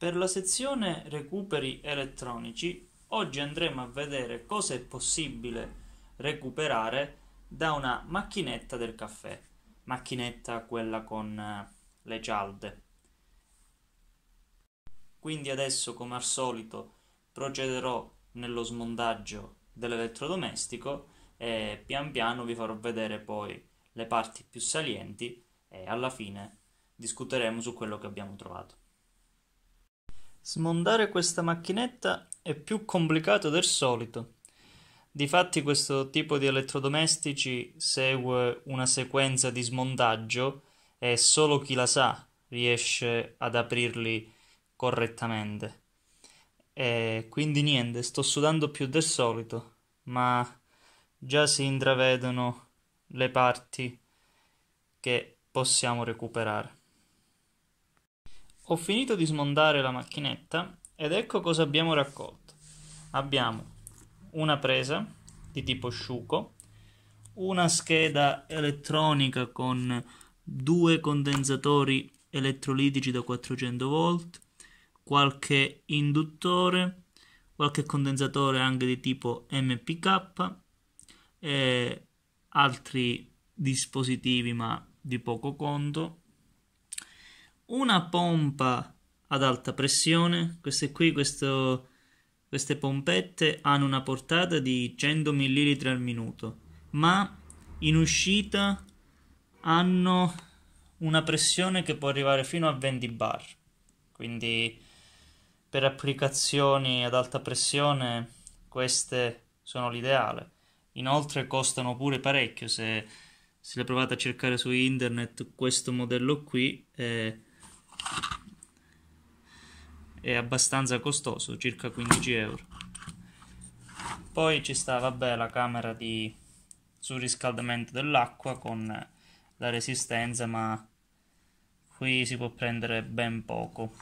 Per la sezione recuperi elettronici, oggi andremo a vedere cosa è possibile recuperare da una macchinetta del caffè, macchinetta quella con eh, le cialde. Quindi adesso, come al solito, procederò nello smontaggio dell'elettrodomestico e pian piano vi farò vedere poi le parti più salienti e alla fine discuteremo su quello che abbiamo trovato. Smontare questa macchinetta è più complicato del solito. Difatti questo tipo di elettrodomestici segue una sequenza di smontaggio e solo chi la sa riesce ad aprirli correttamente. E quindi niente, sto sudando più del solito, ma già si intravedono le parti che possiamo recuperare. Ho finito di smontare la macchinetta ed ecco cosa abbiamo raccolto. Abbiamo una presa di tipo sciuco, una scheda elettronica con due condensatori elettrolitici da 400 volt, qualche induttore, qualche condensatore anche di tipo MPK e altri dispositivi ma di poco conto una pompa ad alta pressione. Queste qui, questo, queste pompette hanno una portata di 100 ml al minuto, ma in uscita hanno una pressione che può arrivare fino a 20 bar. Quindi per applicazioni ad alta pressione queste sono l'ideale. Inoltre costano pure parecchio se, se le provate a cercare su internet questo modello qui. Eh, è abbastanza costoso, circa 15 euro. Poi ci sta, vabbè, la camera di surriscaldamento dell'acqua con la resistenza, ma qui si può prendere ben poco.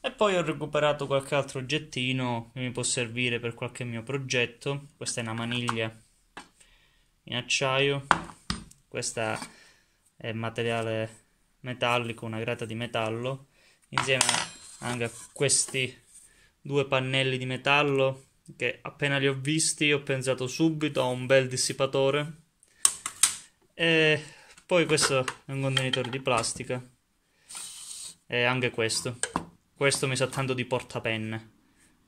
E poi ho recuperato qualche altro oggettino che mi può servire per qualche mio progetto. Questa è una maniglia in acciaio. Questa è materiale metallico, una grata di metallo, insieme anche a questi due pannelli di metallo che appena li ho visti ho pensato subito a un bel dissipatore. E poi questo è un contenitore di plastica. E anche questo. Questo mi sa tanto di portapenne.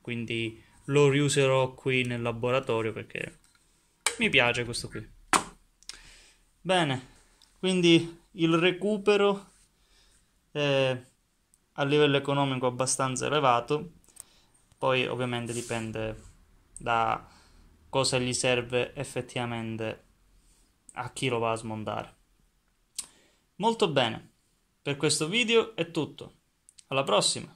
Quindi lo riuserò qui nel laboratorio perché mi piace questo qui. Bene quindi il recupero è a livello economico abbastanza elevato, poi ovviamente dipende da cosa gli serve effettivamente a chi lo va a smontare. Molto bene, per questo video è tutto, alla prossima!